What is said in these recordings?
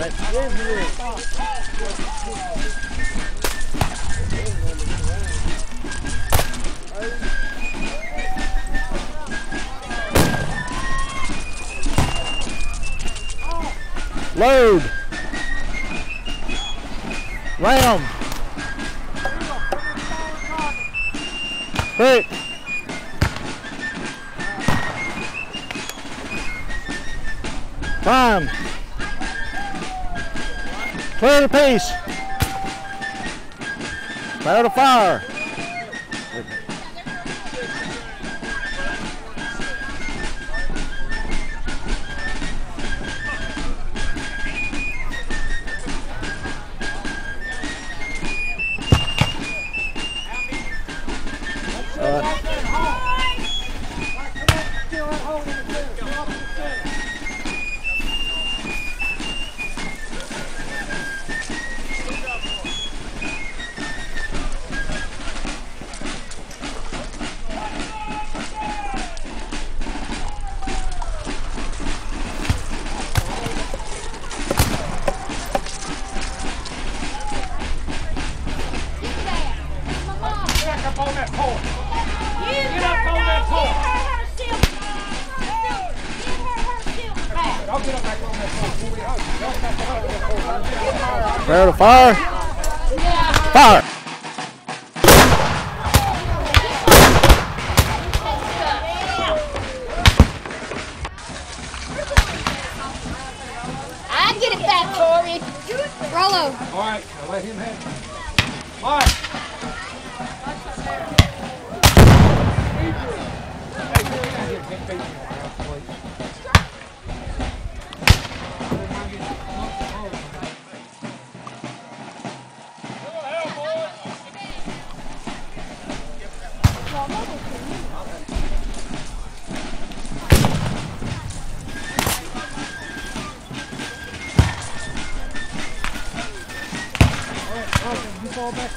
Load. Ram. Hit. Time. Clear the piece. Prepare to fire. Prepare to fire. Fire. I get it back, Tori. Rollo. All right, I'll let him have it. All right.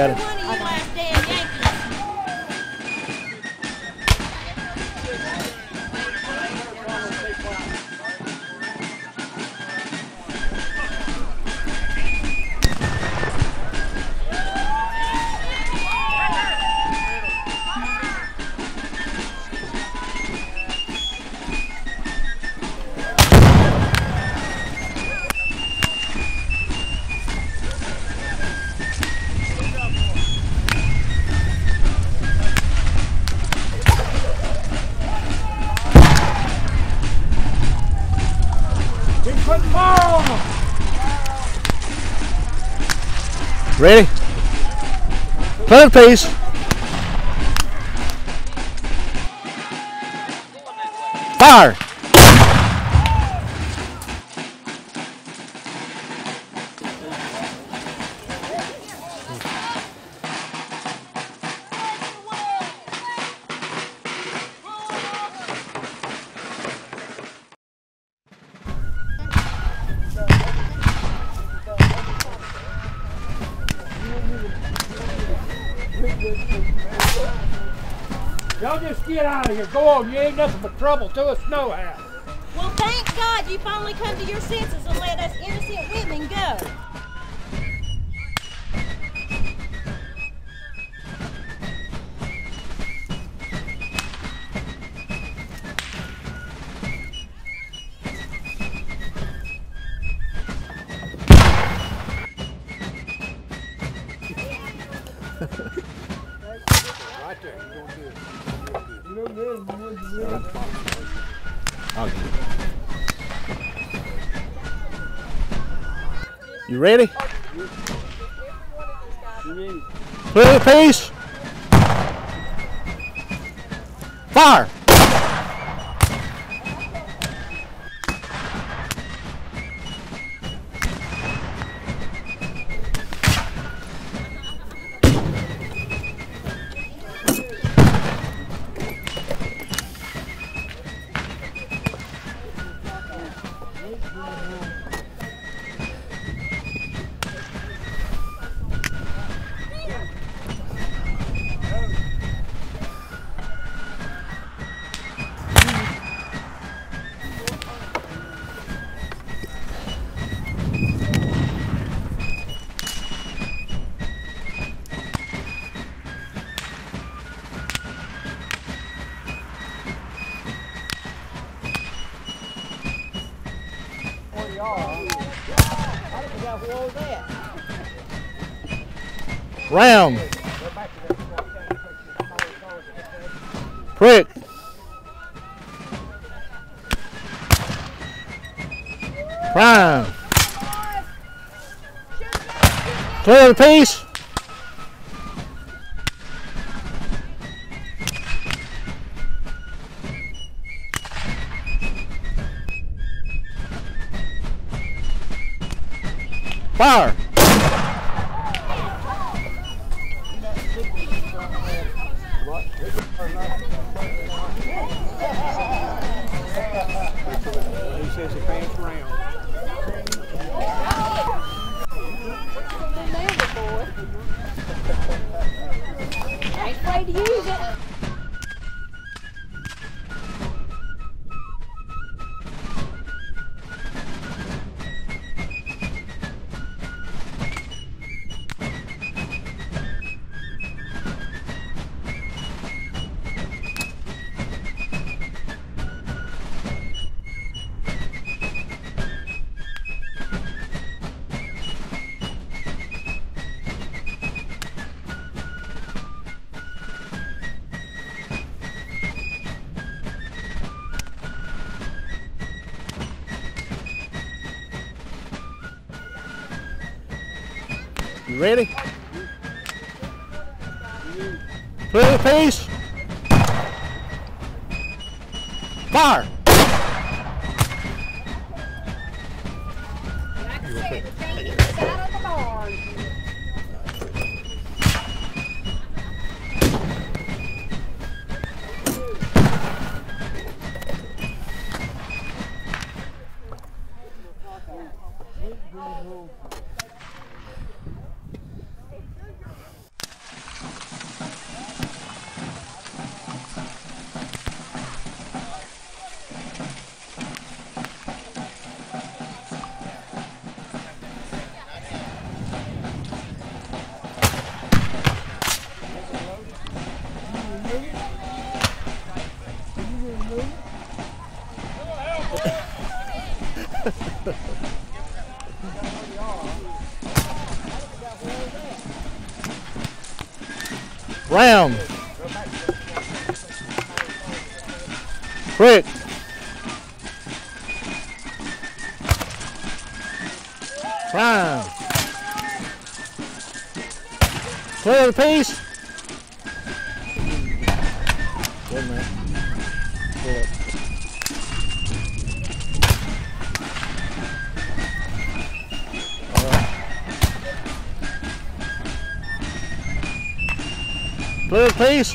got it. Ready? The piece. Fire. Y'all just get out of here. Go on. You ain't nothing but trouble to us, no how. Well, thank God you finally come to your senses and let us innocent women go. You ready? Clear the piece. Fire. Round. Prick. Prime. Clear the piece. Fire. Ain't afraid to use it. You ready? Clear the piece. Fire. Round. Prick. Prime. Clear the piece. The piece.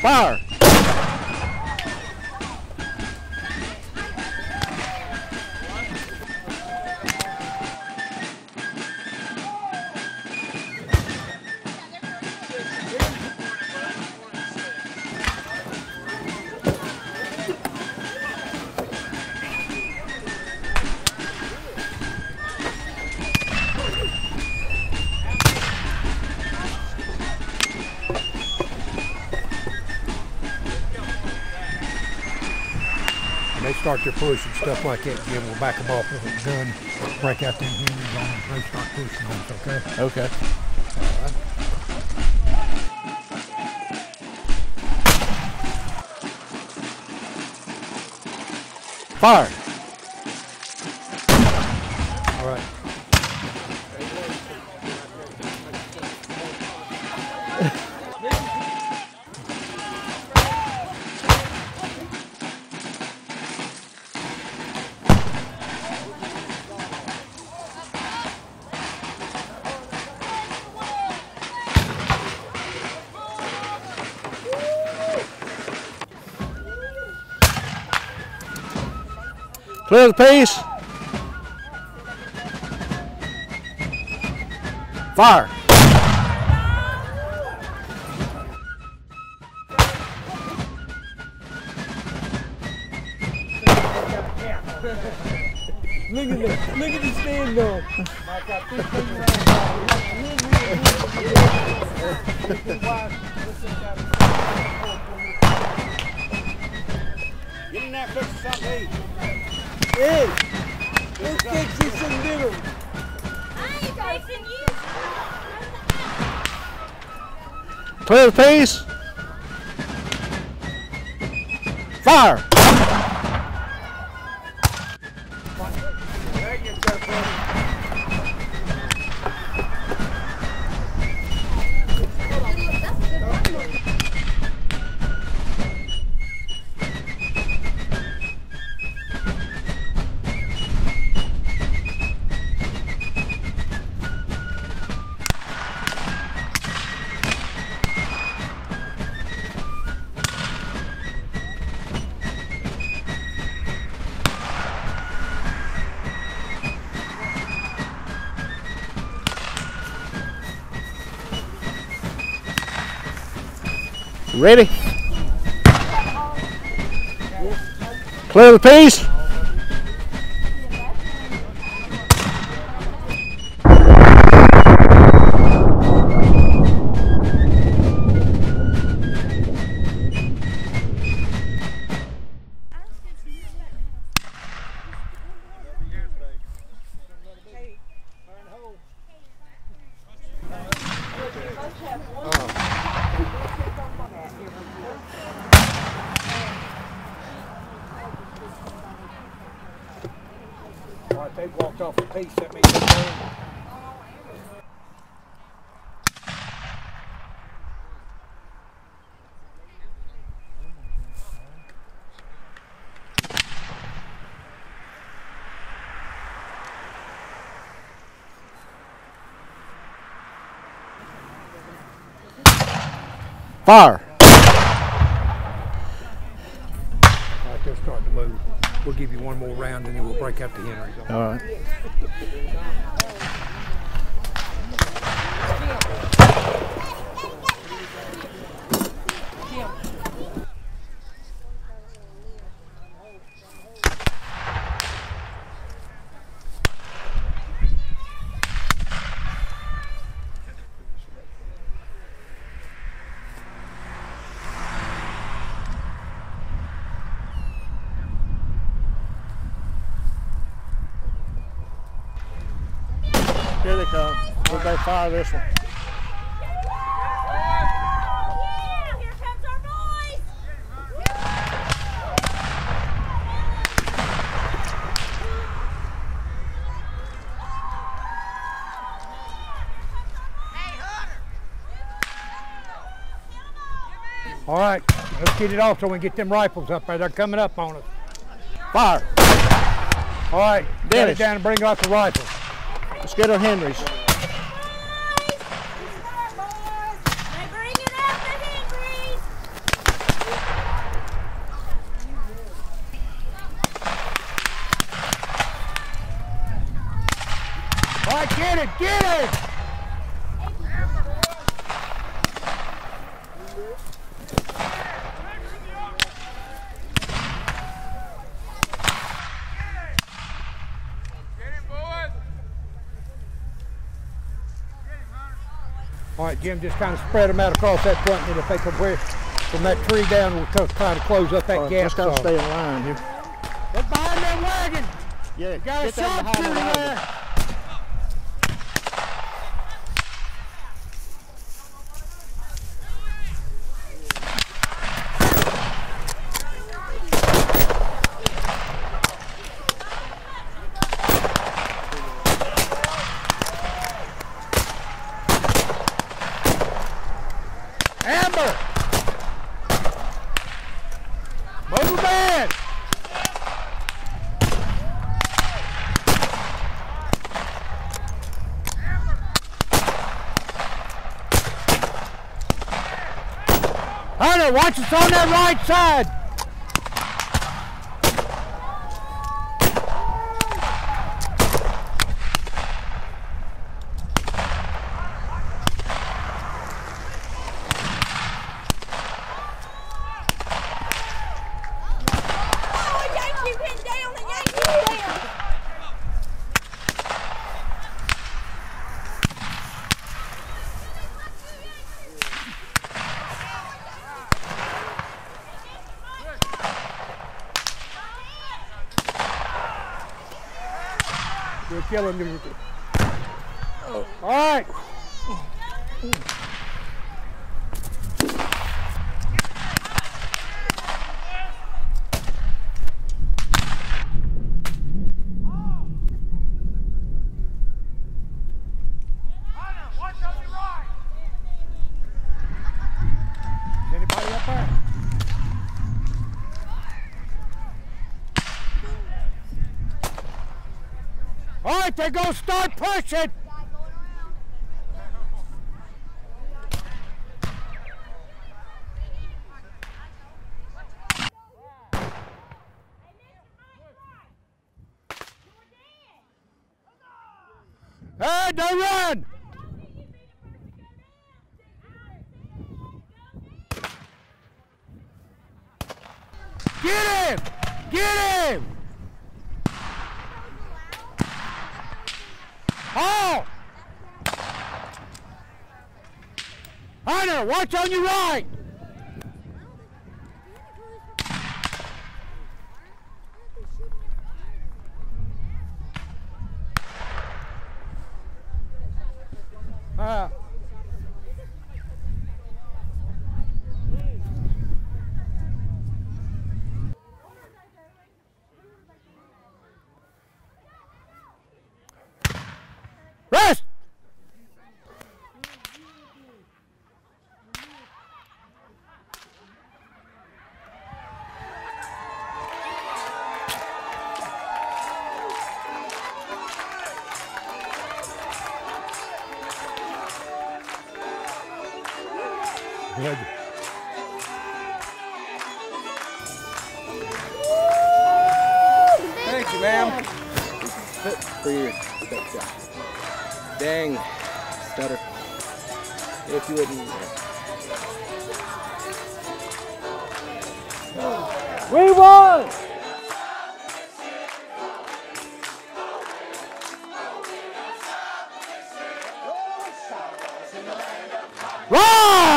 Fire. Start their push and stuff like that, Jim will back them off with a gun, break out them hinges on them, they start pushing them, okay? Okay. Fire. Clear the piece. Fire. Look at the, look at the stand up. Get in there, fix something. Hey, Let's get you some dinner. I ain't fixing you. Clear the piece. Fire. Ready? Clear the piece. Walked off a piece. That means they're. Fire. All right, they're starting to move. We'll give you one more round and then we'll break up the Henrys. All right. Here they come. Everybody fire this one. Yeah, here comes our boys. All right, let's get it off so we can get them rifles up there. They're coming up on us. Fire. All right, get Dennis. it down and bring out the rifles. Let's get our Henrys. They bring it out the Henrys. All right, get it, get it! Jim, just kind of spread them out across that front, and if they come where, from that tree down, we'll co- try to close up that All right, gap. Just gotta stay in line here. Look behind that wagon! Yeah, Got a get that behind sharpshooter there! Hunter, watch us on that right side. Oh, Yankee went down. The Yankee went down. Yelling. to- All right. Is anybody up there? Right, they're going to start pushing. Hey, don't run. Get him! Get him! Oh! Hunter, watch on your right! Uh, Good. Thank you, ma'am. For your thanks, yeah. Dang, stutter. If you wouldn't. We won! Rise!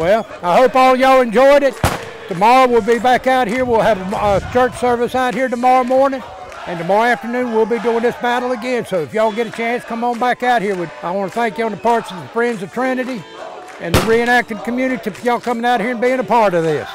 Well, I hope all y'all enjoyed it. Tomorrow we'll be back out here. We'll have a uh, church service out here tomorrow morning. And tomorrow afternoon we'll be doing this battle again. So if y'all get a chance, come on back out here. I want to thank you on the parts of the Friends of Trinity and the reenacting community for y'all coming out here and being a part of this.